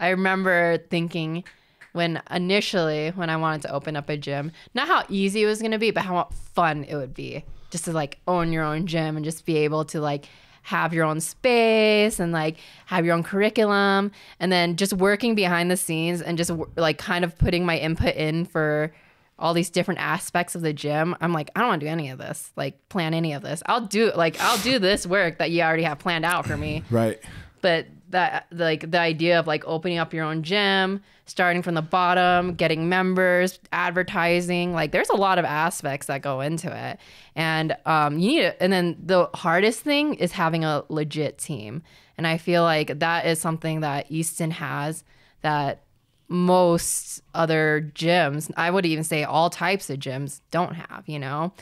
I remember thinking when initially when I wanted to open up a gym, not how easy it was going to be, but how fun it would be just to like own your own gym and just be able to like have your own space and like have your own curriculum and then just working behind the scenes and just like kind of putting my input in for all these different aspects of the gym. I'm like, I don't want to do any of this, like plan any of this. I'll do like I'll do this work that you already have planned out for me. Right. But that like the idea of like opening up your own gym, starting from the bottom, getting members, advertising, like there's a lot of aspects that go into it. And um you need it and then the hardest thing is having a legit team. And I feel like that is something that Easton has that most other gyms, I would even say all types of gyms don't have, you know?